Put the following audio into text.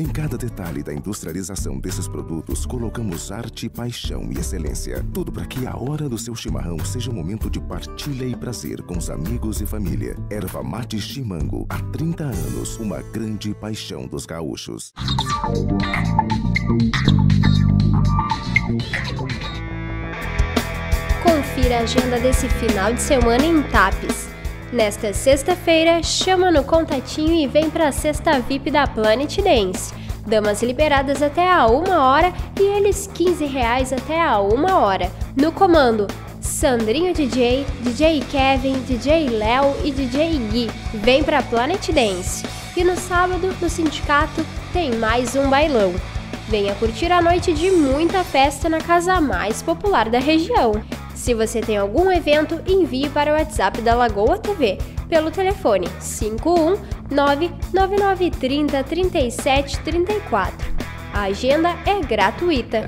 Em cada detalhe da industrialização desses produtos, colocamos arte, paixão e excelência. Tudo para que a hora do seu chimarrão seja um momento de partilha e prazer com os amigos e família. Erva mate chimango, há 30 anos, uma grande paixão dos gaúchos. Confira a agenda desse final de semana em Tapes. Nesta sexta-feira, chama no contatinho e vem para a sexta VIP da Planet Dance. Damas liberadas até a uma hora e eles 15 reais até a uma hora. No comando, Sandrinho DJ, DJ Kevin, DJ Léo e DJ Gui. Vem pra Planet Dance. E no sábado, no sindicato, tem mais um bailão. Venha curtir a noite de muita festa na casa mais popular da região. Se você tem algum evento, envie para o WhatsApp da Lagoa TV pelo telefone 51999303734. A agenda é gratuita.